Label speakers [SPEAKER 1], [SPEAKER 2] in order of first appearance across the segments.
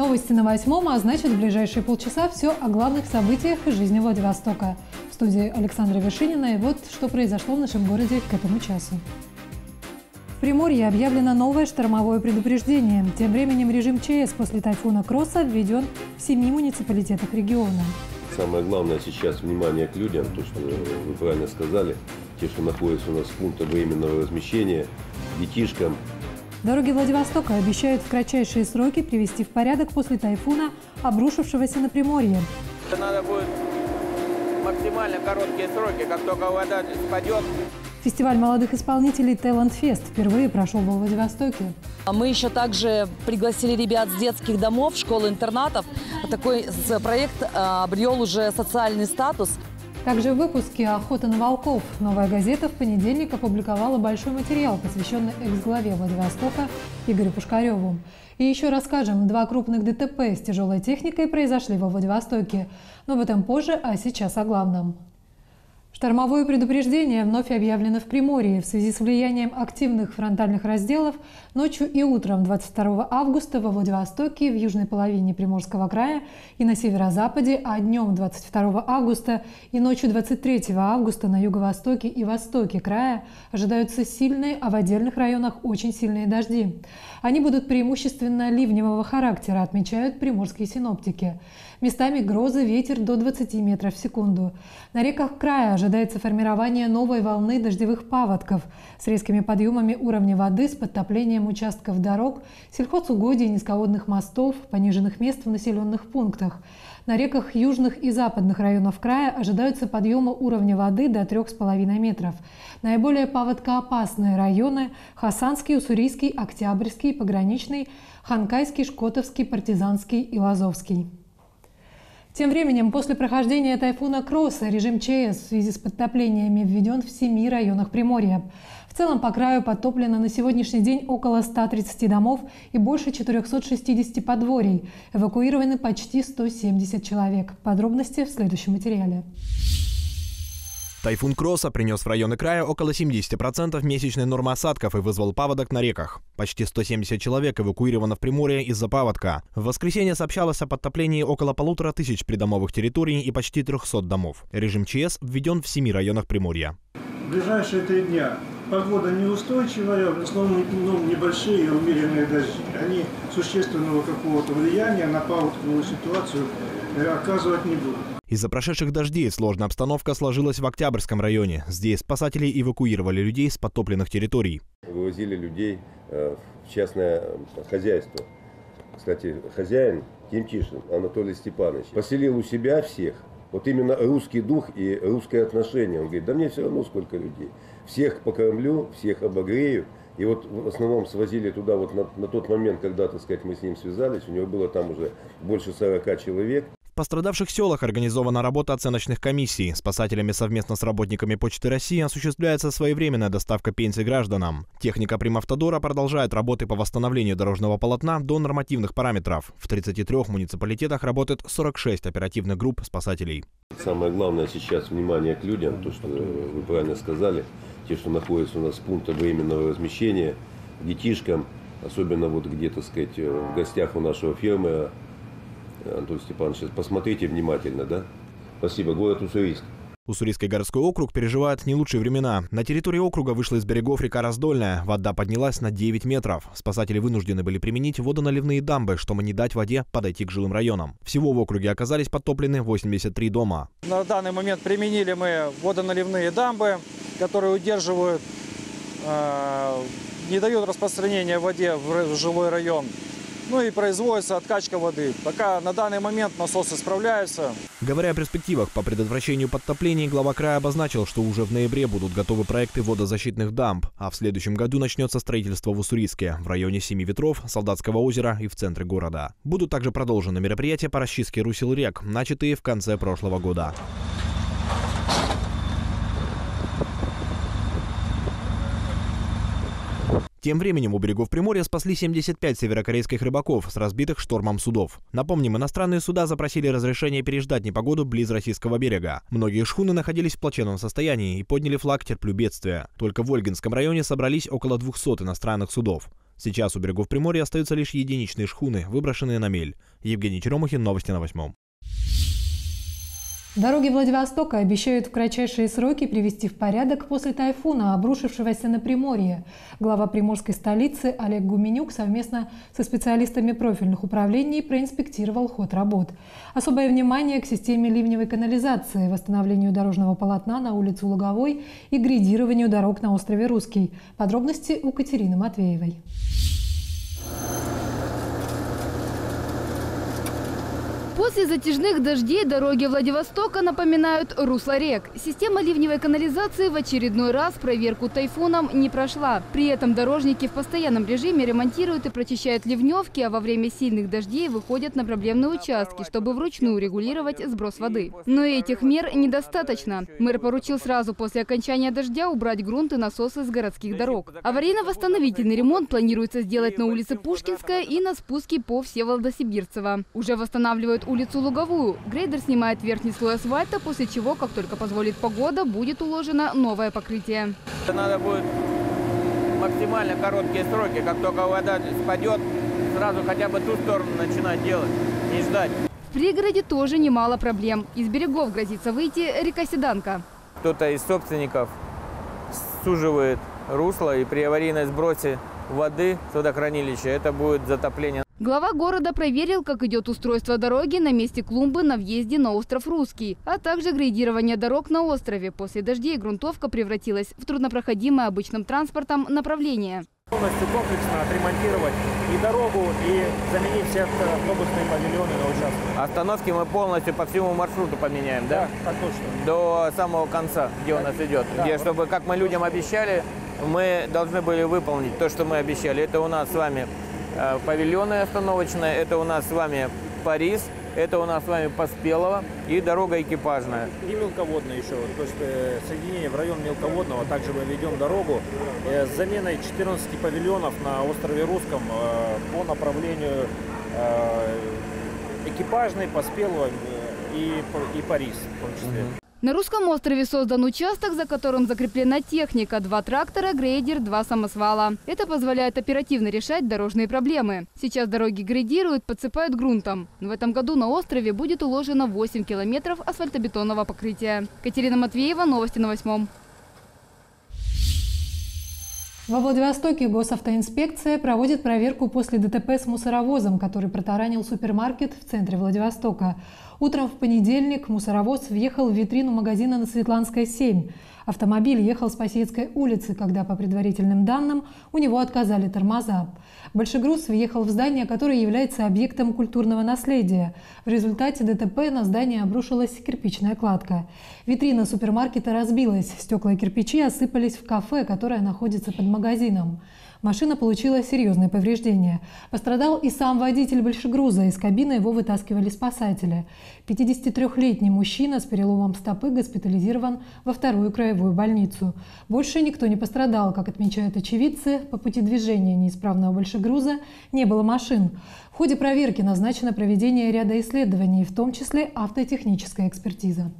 [SPEAKER 1] Новости на восьмом, а значит в ближайшие полчаса все о главных событиях из жизни Владивостока. В студии Александра Вершинина и вот что произошло в нашем городе к этому часу. В Приморье объявлено новое штормовое предупреждение. Тем временем режим ЧС после тайфуна Кросса введен в семи муниципалитетах региона.
[SPEAKER 2] Самое главное сейчас внимание к людям, то, что вы правильно сказали, те, что находятся у нас в пункте временного размещения, детишкам,
[SPEAKER 1] Дороги Владивостока обещают в кратчайшие сроки привести в порядок после тайфуна, обрушившегося на Приморье.
[SPEAKER 3] Надо будет максимально короткие сроки, как только вода спадет.
[SPEAKER 1] Фестиваль молодых исполнителей Talent Fest впервые прошел во Владивостоке.
[SPEAKER 4] А Мы еще также пригласили ребят с детских домов, школ-интернатов. Такой проект а, обрел уже социальный статус.
[SPEAKER 1] Также в выпуске «Охота на волков» «Новая газета» в понедельник опубликовала большой материал, посвященный экс-главе Владивостока Игорю Пушкареву. И еще расскажем, два крупных ДТП с тяжелой техникой произошли во Владивостоке. Но об этом позже, а сейчас о главном. Штормовое предупреждение вновь объявлено в Приморье в связи с влиянием активных фронтальных разделов ночью и утром 22 августа во Владивостоке, в южной половине Приморского края и на северо-западе, а днем 22 августа и ночью 23 августа на юго-востоке и востоке края ожидаются сильные, а в отдельных районах очень сильные дожди. Они будут преимущественно ливневого характера, отмечают приморские синоптики. Местами грозы, ветер до 20 метров в секунду. На реках края ожидается формирование новой волны дождевых паводков с резкими подъемами уровня воды, с подтоплением участков дорог, сельхозугодий, низководных мостов, пониженных мест в населенных пунктах. На реках южных и западных районов края ожидаются подъемы уровня воды до 3,5 метров. Наиболее паводкоопасные районы – Хасанский, Уссурийский, Октябрьский, Пограничный, Ханкайский, Шкотовский, Партизанский и Лазовский. Тем временем, после прохождения тайфуна Кросса режим ЧС в связи с подтоплениями введен в семи районах Приморья. В целом по краю подтоплено на сегодняшний день около 130 домов и больше 460 подворий. Эвакуированы почти 170 человек. Подробности в следующем материале.
[SPEAKER 5] Тайфун Кросса принес в районы края около 70% месячной нормы осадков и вызвал паводок на реках. Почти 170 человек эвакуировано в Приморье из-за паводка. В воскресенье сообщалось о подтоплении около полутора тысяч придомовых территорий и почти 300 домов. Режим ЧС введен в семи районах Приморья.
[SPEAKER 6] В ближайшие три дня погода неустойчивая, в основном ну, небольшие и умеренные дожди. Они существенного какого-то влияния на паводковую ситуацию оказывать не будут.
[SPEAKER 5] Из-за прошедших дождей сложная обстановка сложилась в Октябрьском районе. Здесь спасатели эвакуировали людей с подтопленных территорий.
[SPEAKER 2] Вывозили людей э, в частное хозяйство. Кстати, хозяин Тимчишин Анатолий Степанович поселил у себя всех. Вот именно русский дух и русское отношение. Он говорит, да мне все равно сколько людей. Всех покормлю, всех обогрею. И вот в основном свозили туда вот на, на тот момент, когда, так сказать, мы с ним связались. У него было там уже больше 40 человек.
[SPEAKER 5] В пострадавших селах организована работа оценочных комиссий. Спасателями совместно с работниками Почты России осуществляется своевременная доставка пенсий гражданам. Техника Примавтодора продолжает работы по восстановлению дорожного полотна до нормативных параметров. В 33 муниципалитетах работает 46 оперативных групп спасателей.
[SPEAKER 2] Самое главное сейчас внимание к людям, то, что вы правильно сказали, те, что находятся у нас в пункте временного размещения, детишкам, особенно вот где-то, сказать, в гостях у нашего фермера, Антон Степанович, посмотрите внимательно, да? Спасибо. Город Уссурийск.
[SPEAKER 5] Уссурийский городской округ переживает не лучшие времена. На территории округа вышла из берегов река Раздольная. Вода поднялась на 9 метров. Спасатели вынуждены были применить водоналивные дамбы, чтобы не дать воде подойти к жилым районам. Всего в округе оказались подтоплены 83 дома.
[SPEAKER 7] На данный момент применили мы водоналивные дамбы, которые удерживают, э, не дают распространения воде в жилой район ну и производится откачка воды. Пока на данный момент насосы справляются.
[SPEAKER 5] Говоря о перспективах по предотвращению подтоплений, глава края обозначил, что уже в ноябре будут готовы проекты водозащитных дамб, а в следующем году начнется строительство в Уссурийске, в районе Семи Ветров, Солдатского озера и в центре города. Будут также продолжены мероприятия по расчистке русел рек, начатые в конце прошлого года. Тем временем у берегов Приморья спасли 75 северокорейских рыбаков с разбитых штормом судов. Напомним, иностранные суда запросили разрешение переждать непогоду близ российского берега. Многие шхуны находились в плачевном состоянии и подняли флаг «Терплю бедствия». Только в Ольгинском районе собрались около 200 иностранных судов. Сейчас у берегов Приморья остаются лишь единичные шхуны, выброшенные на мель. Евгений Черемухин, новости на восьмом.
[SPEAKER 1] Дороги Владивостока обещают в кратчайшие сроки привести в порядок после тайфуна, обрушившегося на Приморье. Глава приморской столицы Олег Гуменюк совместно со специалистами профильных управлений проинспектировал ход работ. Особое внимание к системе ливневой канализации, восстановлению дорожного полотна на улице Луговой и грейдированию дорог на острове Русский. Подробности у Катерины Матвеевой.
[SPEAKER 8] После затяжных дождей дороги Владивостока напоминают русло рек. Система ливневой канализации в очередной раз проверку тайфуном не прошла. При этом дорожники в постоянном режиме ремонтируют и прочищают ливневки, а во время сильных дождей выходят на проблемные участки, чтобы вручную регулировать сброс воды. Но этих мер недостаточно. Мэр поручил сразу после окончания дождя убрать грунт и насосы с городских дорог. Аварийно-восстановительный ремонт планируется сделать на улице Пушкинская и на спуске по Всеволода-Сибирцева. Уже восстанавливают улицу Луговую. Грейдер снимает верхний слой асфальта, после чего, как только позволит погода, будет уложено новое покрытие.
[SPEAKER 3] Надо будет максимально короткие сроки. Как только вода спадет, сразу хотя бы ту сторону начинать делать, не ждать.
[SPEAKER 8] В пригороде тоже немало проблем. Из берегов грозится выйти река Седанка.
[SPEAKER 3] Кто-то из собственников суживает русло, и при аварийной сбросе воды с водохранилища это будет затопление.
[SPEAKER 8] Глава города проверил, как идет устройство дороги на месте клумбы на въезде на остров Русский, а также грейдирование дорог на острове. После дождей грунтовка превратилась в труднопроходимое обычным транспортом направление.
[SPEAKER 9] Полностью комплексно отремонтировать и дорогу, и заменить все автобусные павильоны на участке.
[SPEAKER 3] Остановки мы полностью по всему маршруту поменяем, да?
[SPEAKER 9] Да, так точно.
[SPEAKER 3] До самого конца, где у нас идет.
[SPEAKER 9] Да.
[SPEAKER 3] Где, чтобы, как мы людям обещали, мы должны были выполнить то, что мы обещали. Это у нас с вами э, павильоны остановочные, это у нас с вами Парис, это у нас с вами Поспелово и дорога экипажная.
[SPEAKER 9] И мелководный еще. То есть э, соединение в район мелководного. Также мы ведем дорогу э, с заменой 14 павильонов на острове Русском по направлению экипажной, Поспелого э, и, и Парис в том числе.
[SPEAKER 8] На русском острове создан участок, за которым закреплена техника. Два трактора, грейдер, два самосвала. Это позволяет оперативно решать дорожные проблемы. Сейчас дороги грейдируют, подсыпают грунтом. В этом году на острове будет уложено 8 километров асфальтобетонного покрытия. Катерина Матвеева, новости на восьмом.
[SPEAKER 1] Во Владивостоке госавтоинспекция проводит проверку после ДТП с мусоровозом, который протаранил супермаркет в центре Владивостока. Утром в понедельник мусоровоз въехал в витрину магазина на Светланской 7. Автомобиль ехал с Посейской улицы, когда, по предварительным данным, у него отказали тормоза. Большегруз въехал в здание, которое является объектом культурного наследия. В результате ДТП на здание обрушилась кирпичная кладка. Витрина супермаркета разбилась, стекла и кирпичи осыпались в кафе, которое находится под магазином. Машина получила серьезные повреждения. Пострадал и сам водитель большегруза. Из кабины его вытаскивали спасатели. 53-летний мужчина с переломом стопы госпитализирован во вторую краевую больницу. Больше никто не пострадал. Как отмечают очевидцы, по пути движения неисправного большегруза не было машин. В ходе проверки назначено проведение ряда исследований, в том числе автотехническая экспертиза.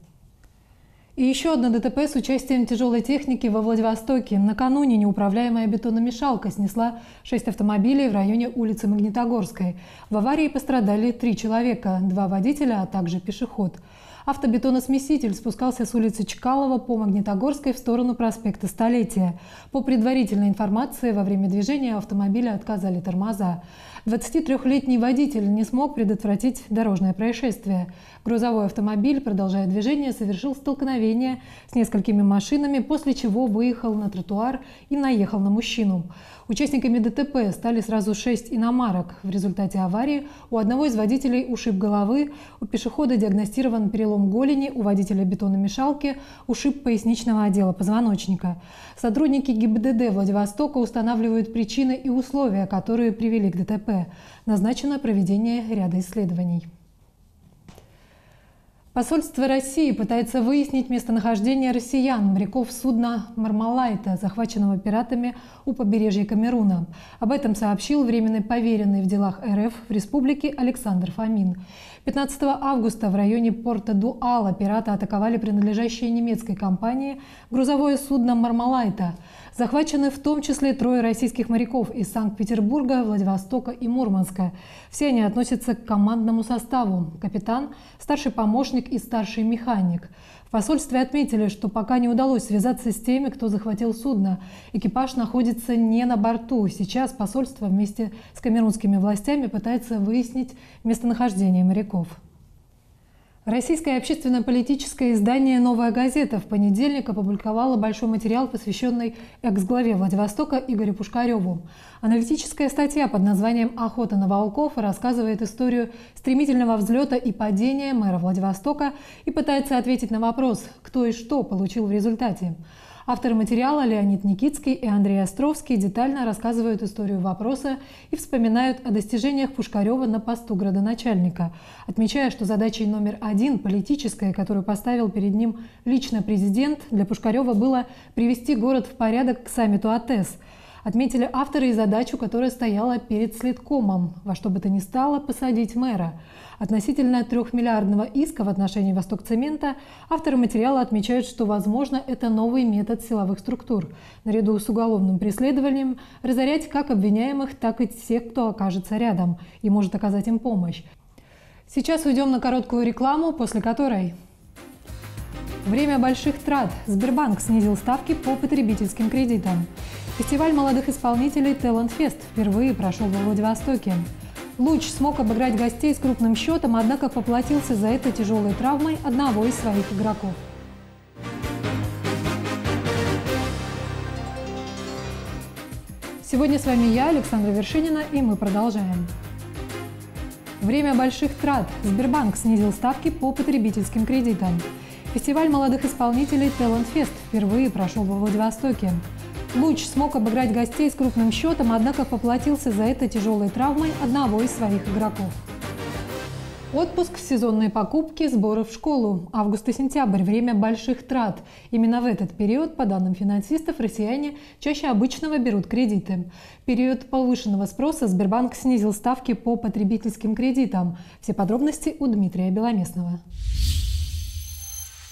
[SPEAKER 1] И еще одно ДТП с участием тяжелой техники во Владивостоке. Накануне неуправляемая бетономешалка снесла шесть автомобилей в районе улицы Магнитогорской. В аварии пострадали три человека, два водителя, а также пешеход. Автобетоносмеситель спускался с улицы Чкалова по Магнитогорской в сторону проспекта Столетия. По предварительной информации, во время движения автомобиля отказали тормоза. 23-летний водитель не смог предотвратить дорожное происшествие. Грузовой автомобиль, продолжая движение, совершил столкновение с несколькими машинами, после чего выехал на тротуар и наехал на мужчину. Участниками ДТП стали сразу шесть иномарок. В результате аварии у одного из водителей ушиб головы, у пешехода диагностирован перелом голени, у водителя бетономешалки ушиб поясничного отдела позвоночника. Сотрудники ГИБДД Владивостока устанавливают причины и условия, которые привели к ДТП. Назначено проведение ряда исследований. Посольство России пытается выяснить местонахождение россиян, моряков судна «Мармалайта», захваченного пиратами у побережья Камеруна. Об этом сообщил временный поверенный в делах РФ в республике Александр Фомин. 15 августа в районе порта Дуала пираты атаковали принадлежащее немецкой компании грузовое судно «Мармалайта». Захвачены в том числе трое российских моряков из Санкт-Петербурга, Владивостока и Мурманска. Все они относятся к командному составу. Капитан, старший помощник и старший механик. В посольстве отметили, что пока не удалось связаться с теми, кто захватил судно. Экипаж находится не на борту. Сейчас посольство вместе с камерунскими властями пытается выяснить местонахождение моряков. Российское общественно-политическое издание «Новая газета» в понедельник опубликовало большой материал, посвященный экс-главе Владивостока Игорю Пушкареву. Аналитическая статья под названием «Охота на волков» рассказывает историю стремительного взлета и падения мэра Владивостока и пытается ответить на вопрос, кто и что получил в результате. Авторы материала Леонид Никитский и Андрей Островский детально рассказывают историю вопроса и вспоминают о достижениях Пушкарева на посту градоначальника, отмечая, что задачей номер один, политическая, которую поставил перед ним лично президент, для Пушкарева было привести город в порядок к саммиту АТЭС – Отметили авторы и задачу, которая стояла перед Следкомом, во что бы то ни стало посадить мэра. Относительно трехмиллиардного иска в отношении Восток-цемента авторы материала отмечают, что, возможно, это новый метод силовых структур. Наряду с уголовным преследованием разорять как обвиняемых, так и тех, кто окажется рядом и может оказать им помощь. Сейчас уйдем на короткую рекламу, после которой... Время больших трат. Сбербанк снизил ставки по потребительским кредитам. Фестиваль молодых исполнителей Talent Fest впервые прошел во Владивостоке. Луч смог обыграть гостей с крупным счетом, однако поплатился за это тяжелой травмой одного из своих игроков. Сегодня с вами я, Александра Вершинина, и мы продолжаем. Время больших трат. Сбербанк снизил ставки по потребительским кредитам. Фестиваль молодых исполнителей Talent Fest впервые прошел во Владивостоке. Луч смог обыграть гостей с крупным счетом, однако поплатился за это тяжелой травмой одного из своих игроков. Отпуск, сезонные покупки, сборы в школу. Август и сентябрь – время больших трат. Именно в этот период, по данным финансистов, россияне чаще обычного берут кредиты. В период повышенного спроса Сбербанк снизил ставки по потребительским кредитам. Все подробности у Дмитрия Беломестного.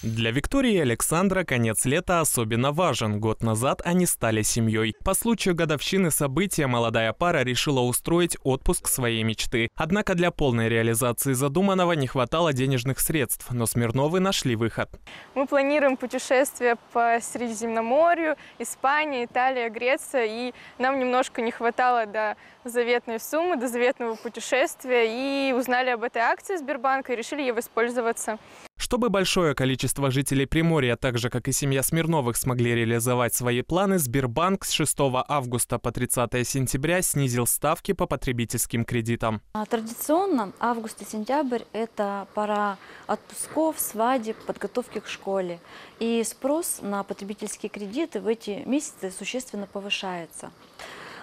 [SPEAKER 10] Для Виктории и Александра конец лета особенно важен. Год назад они стали семьей. По случаю годовщины события молодая пара решила устроить отпуск своей мечты. Однако для полной реализации задуманного не хватало денежных средств, но Смирновы нашли выход.
[SPEAKER 11] Мы планируем путешествие по Средиземноморью, Испания, Италия, Греция, и нам немножко не хватало до заветной суммы, до заветного путешествия, и узнали об этой акции Сбербанка и решили ей воспользоваться.
[SPEAKER 10] Чтобы большое количество жителей Приморья, так же как и семья Смирновых, смогли реализовать свои планы, Сбербанк с 6 августа по 30 сентября снизил ставки по потребительским кредитам.
[SPEAKER 12] А, традиционно август и сентябрь – это пора отпусков, свадеб, подготовки к школе. И спрос на потребительские кредиты в эти месяцы существенно повышается.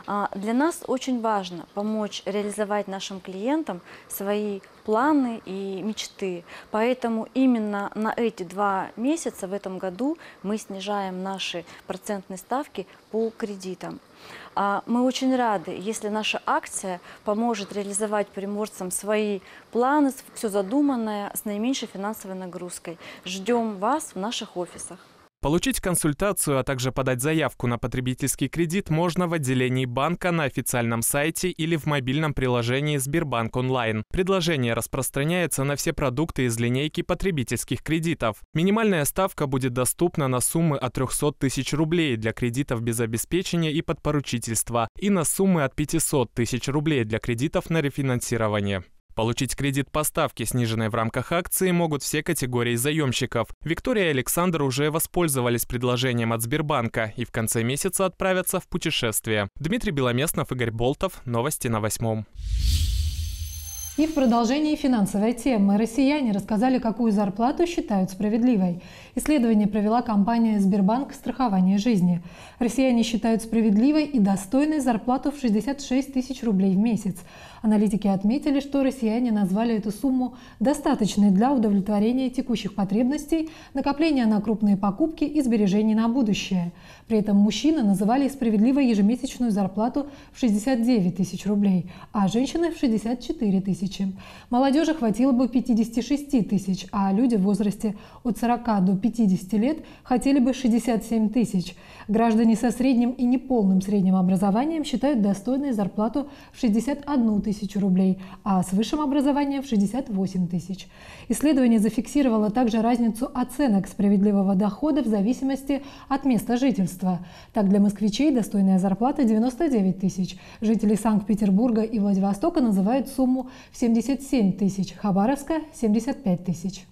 [SPEAKER 12] А, для нас очень важно помочь реализовать нашим клиентам свои планы и мечты. Поэтому именно на эти два месяца в этом году мы снижаем наши процентные ставки по кредитам. А, мы очень рады, если наша акция поможет реализовать приморцам свои планы, все задуманное с наименьшей финансовой нагрузкой. Ждем вас в наших офисах.
[SPEAKER 10] Получить консультацию, а также подать заявку на потребительский кредит можно в отделении банка на официальном сайте или в мобильном приложении Сбербанк онлайн. Предложение распространяется на все продукты из линейки потребительских кредитов. Минимальная ставка будет доступна на суммы от 300 тысяч рублей для кредитов без обеспечения и подпоручительства и на суммы от 500 тысяч рублей для кредитов на рефинансирование. Получить кредит по ставке, сниженной в рамках акции, могут все категории заемщиков. Виктория и Александр уже воспользовались предложением от Сбербанка и в конце месяца отправятся в путешествие. Дмитрий Беломестнов, Игорь Болтов. Новости на восьмом.
[SPEAKER 1] И в продолжении финансовой темы россияне рассказали, какую зарплату считают справедливой. Исследование провела компания «Сбербанк. Страхование жизни». Россияне считают справедливой и достойной зарплату в 66 тысяч рублей в месяц. Аналитики отметили, что россияне назвали эту сумму достаточной для удовлетворения текущих потребностей, накопления на крупные покупки и сбережений на будущее. При этом мужчины называли справедливой ежемесячную зарплату в 69 тысяч рублей, а женщины в 64 тысячи. Молодежи хватило бы 56 тысяч, а люди в возрасте от 40 до 50 лет хотели бы 67 тысяч. Граждане со средним и неполным средним образованием считают достойной зарплату в 61 тысячу рублей, а с высшим образованием в 68 тысяч. Исследование зафиксировало также разницу оценок справедливого дохода в зависимости от места жительства. Так, для москвичей достойная зарплата 99 тысяч. Жители Санкт-Петербурга и Владивостока называют сумму в 77 тысяч, Хабаровска – 75 тысяч.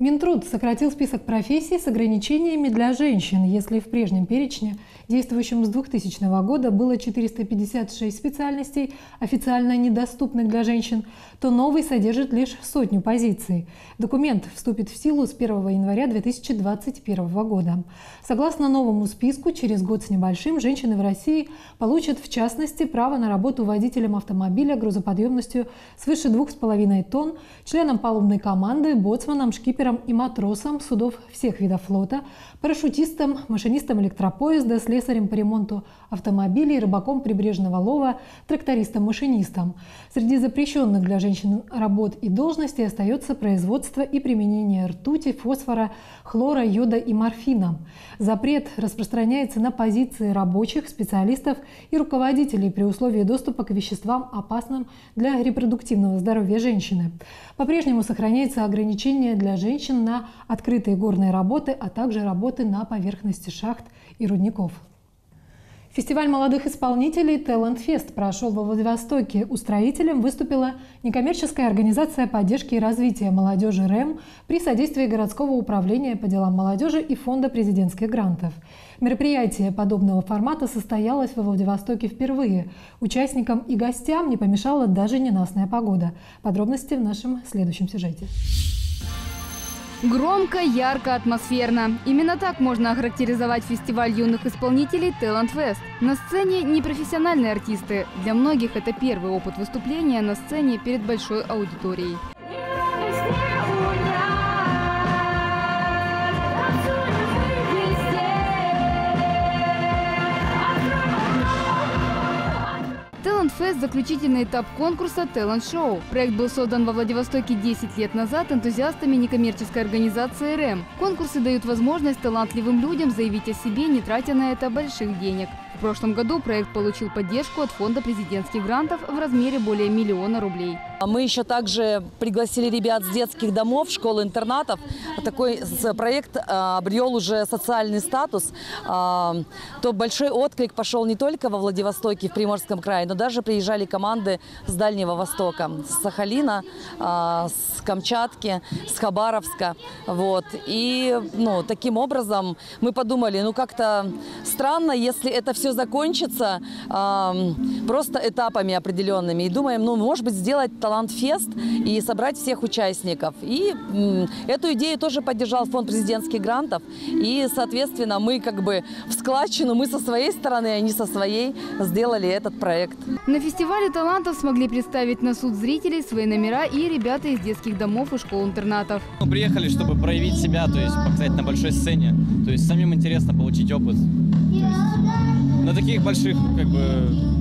[SPEAKER 1] Минтруд сократил список профессий с ограничениями для женщин. Если в прежнем перечне, действующем с 2000 года, было 456 специальностей, официально недоступных для женщин, то новый содержит лишь сотню позиций. Документ вступит в силу с 1 января 2021 года. Согласно новому списку, через год с небольшим женщины в России получат, в частности, право на работу водителем автомобиля грузоподъемностью свыше 2,5 тонн, членом палубной команды, боцманом, шкипером, офицерам и матросам судов всех видов флота, парашютистам, машинистам электропоезда, слесарем по ремонту автомобилей, рыбаком прибрежного лова, трактористам-машинистам. Среди запрещенных для женщин работ и должностей остается производство и применение ртути, фосфора, хлора, йода и морфина. Запрет распространяется на позиции рабочих, специалистов и руководителей при условии доступа к веществам, опасным для репродуктивного здоровья женщины. По-прежнему сохраняется ограничение для женщин на открытые горные работы, а также работы на поверхности шахт и рудников. Фестиваль молодых исполнителей Fest прошел во Владивостоке. Устроителем выступила некоммерческая организация поддержки и развития молодежи РЭМ при содействии городского управления по делам молодежи и фонда президентских грантов. Мероприятие подобного формата состоялось во Владивостоке впервые. Участникам и гостям не помешала даже ненастная погода. Подробности в нашем следующем сюжете.
[SPEAKER 8] Громко, ярко, атмосферно. Именно так можно охарактеризовать фестиваль юных исполнителей Talent Fest. На сцене непрофессиональные артисты. Для многих это первый опыт выступления на сцене перед большой аудиторией. Fest – заключительный этап конкурса Show. Проект был создан во Владивостоке 10 лет назад энтузиастами некоммерческой организации РЭМ. Конкурсы дают возможность талантливым людям заявить о себе, не тратя на это больших денег. В прошлом году проект получил поддержку от Фонда президентских грантов в размере более миллиона рублей.
[SPEAKER 4] Мы еще также пригласили ребят с детских домов, школ-интернатов. Такой проект а, обрел уже социальный статус. А, то большой отклик пошел не только во Владивостоке, в Приморском крае, но даже приезжали команды с Дальнего Востока, с Сахалина, а, с Камчатки, с Хабаровска. Вот. И ну, таким образом мы подумали, ну как-то странно, если это все закончится просто этапами определенными. И думаем, ну может быть сделать талант-фест и собрать всех участников. И эту идею тоже поддержал фонд президентских грантов. И, соответственно, мы как бы в складчину, мы со своей стороны, они со своей сделали этот проект.
[SPEAKER 8] На фестивале талантов смогли представить на суд зрителей свои номера и ребята из детских домов и школ-интернатов.
[SPEAKER 13] Мы приехали, чтобы проявить себя, то есть показать на большой сцене. То есть самим интересно получить опыт. Есть на таких больших как бы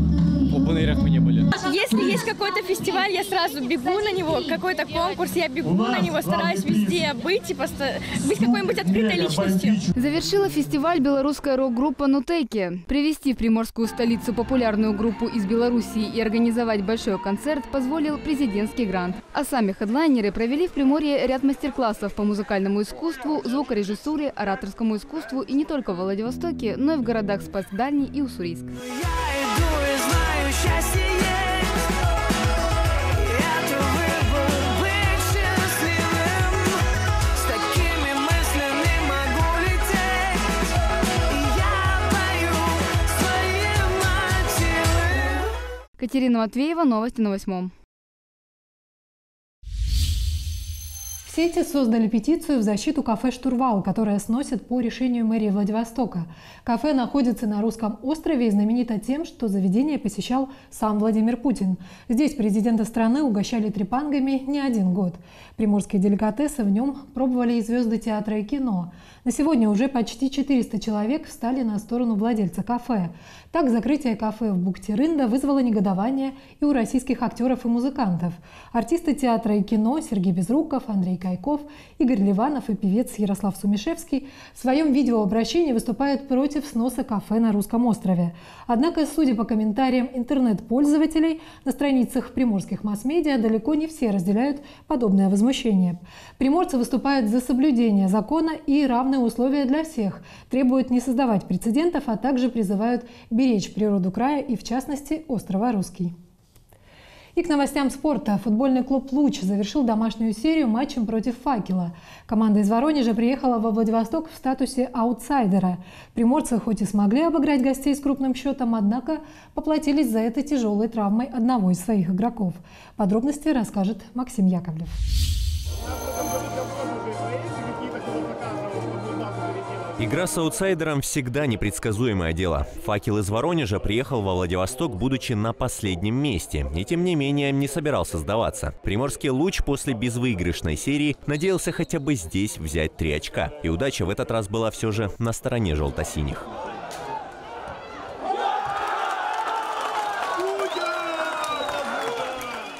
[SPEAKER 13] опенэйрах мы не были.
[SPEAKER 14] Если есть какой-то фестиваль, я сразу бегу на него, какой-то конкурс, я бегу на него, стараюсь везде быть и быть какой-нибудь открытой личностью.
[SPEAKER 8] Завершила фестиваль белорусская рок-группа «Нутеки». Привести в приморскую столицу популярную группу из Белоруссии и организовать большой концерт позволил президентский грант. А сами хедлайнеры провели в Приморье ряд мастер-классов по музыкальному искусству, звукорежиссуре, ораторскому искусству и не только в Владивостоке, но и в городах Спас-Дальний и Уссурийск. Катерина Матвеева, новости на восьмом.
[SPEAKER 1] Сети создали петицию в защиту кафе «Штурвал», которое сносят по решению мэрии Владивостока. Кафе находится на русском острове и знаменито тем, что заведение посещал сам Владимир Путин. Здесь президента страны угощали трепангами не один год. Приморские деликатесы в нем пробовали и звезды театра и кино. На сегодня уже почти 400 человек встали на сторону владельца кафе. Так, закрытие кафе в Бухте-Рында вызвало негодование и у российских актеров и музыкантов. Артисты театра и кино Сергей Безруков, Андрей Кайков, Игорь Ливанов и певец Ярослав Сумишевский в своем видеообращении выступают против сноса кафе на Русском острове. Однако, судя по комментариям интернет-пользователей, на страницах приморских масс-медиа далеко не все разделяют подобное возмущение. Приморцы выступают за соблюдение закона и равные условия для всех, требуют не создавать прецедентов, а также призывают беречь природу края и, в частности, острова Русский. И к новостям спорта. Футбольный клуб «Луч» завершил домашнюю серию матчем против «Факела». Команда из Воронежа приехала во Владивосток в статусе аутсайдера. Приморцы хоть и смогли обыграть гостей с крупным счетом, однако поплатились за это тяжелой травмой одного из своих игроков. Подробности расскажет Максим Яковлев.
[SPEAKER 15] Игра с аутсайдером всегда непредсказуемое дело. Факел из Воронежа приехал во Владивосток, будучи на последнем месте, и тем не менее не собирался сдаваться. Приморский луч после безвыигрышной серии надеялся хотя бы здесь взять три очка. И удача в этот раз была все же на стороне желто-синих.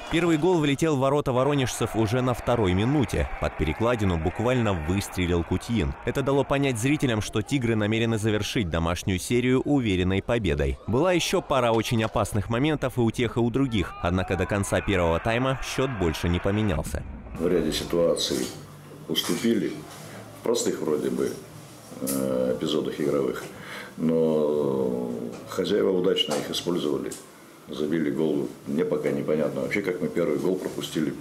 [SPEAKER 15] Первый гол влетел в ворота воронежцев уже на второй минуте. Под перекладину буквально выстрелил Кутьин. Это дало понять зрителям, что «Тигры» намерены завершить домашнюю серию уверенной победой. Была еще пара очень опасных моментов и у тех, и у других. Однако до конца первого тайма счет больше не поменялся.
[SPEAKER 16] В ряде ситуаций уступили. В простых вроде бы э, эпизодах игровых. Но хозяева удачно их использовали забили гол. Мне пока непонятно вообще, как мы первый гол пропустили.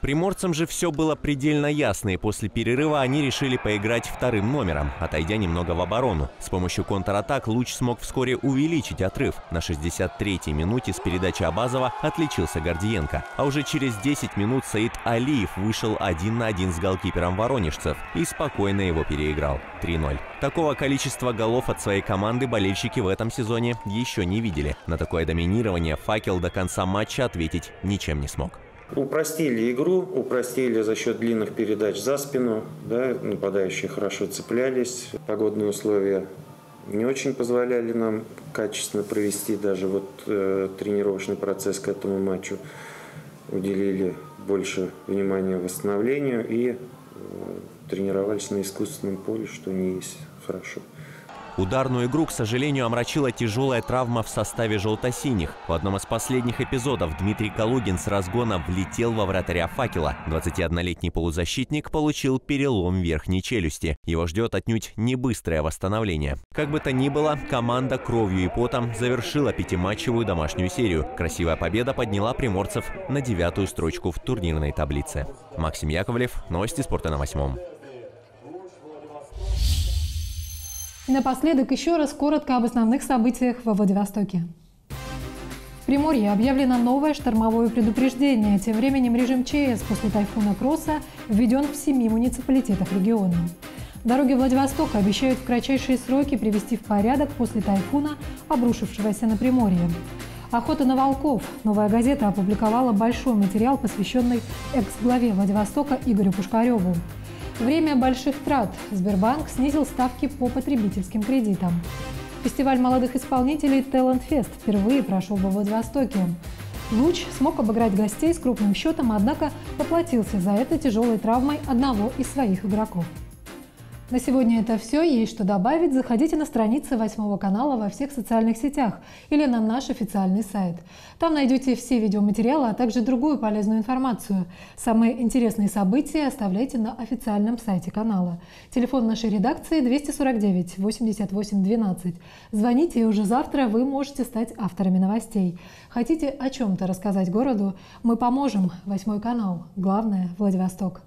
[SPEAKER 15] Приморцам же все было предельно ясно, и после перерыва они решили поиграть вторым номером, отойдя немного в оборону. С помощью контратак Луч смог вскоре увеличить отрыв. На 63-й минуте с передачи Абазова отличился Гордиенко. А уже через 10 минут Саид Алиев вышел один на один с голкипером воронежцев и спокойно его переиграл. 3-0. Такого количества голов от своей команды болельщики в этом сезоне еще не видели. На такое доминирование «Факел» до конца матча ответить ничем не смог.
[SPEAKER 17] Упростили игру, упростили за счет длинных передач за спину. Да, нападающие хорошо цеплялись. Погодные условия не очень позволяли нам качественно провести даже вот э, тренировочный процесс к этому матчу. Уделили больше внимания восстановлению и э, тренировались на искусственном поле, что не есть хорошо.
[SPEAKER 15] Ударную игру, к сожалению, омрачила тяжелая травма в составе желто-синих. В одном из последних эпизодов Дмитрий Калугин с разгона влетел во вратаря факела. 21-летний полузащитник получил перелом верхней челюсти. Его ждет отнюдь не быстрое восстановление. Как бы то ни было, команда кровью и потом завершила пятиматчевую домашнюю серию. Красивая победа подняла приморцев на девятую строчку в турнирной таблице. Максим Яковлев, новости спорта на восьмом.
[SPEAKER 1] И напоследок еще раз коротко об основных событиях во Владивостоке. В Приморье объявлено новое штормовое предупреждение. Тем временем режим ЧС после тайфуна Кросса введен в семи муниципалитетах региона. Дороги Владивостока обещают в кратчайшие сроки привести в порядок после тайфуна, обрушившегося на Приморье. Охота на волков. Новая газета опубликовала большой материал, посвященный экс-главе Владивостока Игорю Пушкареву. Время больших трат. Сбербанк снизил ставки по потребительским кредитам. Фестиваль молодых исполнителей Talent Fest впервые прошел во Владивостоке. Луч смог обыграть гостей с крупным счетом, однако поплатился за это тяжелой травмой одного из своих игроков. На сегодня это все. Есть что добавить? Заходите на страницы восьмого канала во всех социальных сетях или на наш официальный сайт. Там найдете все видеоматериалы, а также другую полезную информацию. Самые интересные события оставляйте на официальном сайте канала. Телефон нашей редакции 249 88 12. Звоните, и уже завтра вы можете стать авторами новостей. Хотите о чем-то рассказать городу? Мы поможем. Восьмой канал. Главное – Владивосток.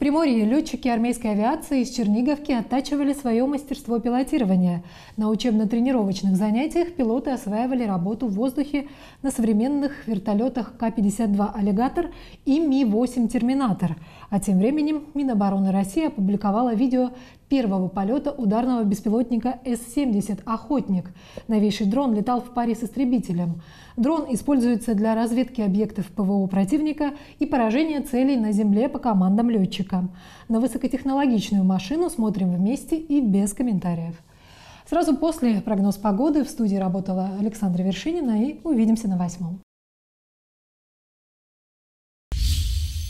[SPEAKER 1] Приморье летчики армейской авиации из Черниговки оттачивали свое мастерство пилотирования. На учебно-тренировочных занятиях пилоты осваивали работу в воздухе на современных вертолетах К-52 «Аллигатор» и Ми-8 «Терминатор». А тем временем Минобороны России опубликовала видео первого полета ударного беспилотника С-70 «Охотник». Новейший дрон летал в паре с истребителем. Дрон используется для разведки объектов ПВО противника и поражения целей на земле по командам летчика. На высокотехнологичную машину смотрим вместе и без комментариев. Сразу после прогноз погоды в студии работала Александра Вершинина и увидимся на восьмом.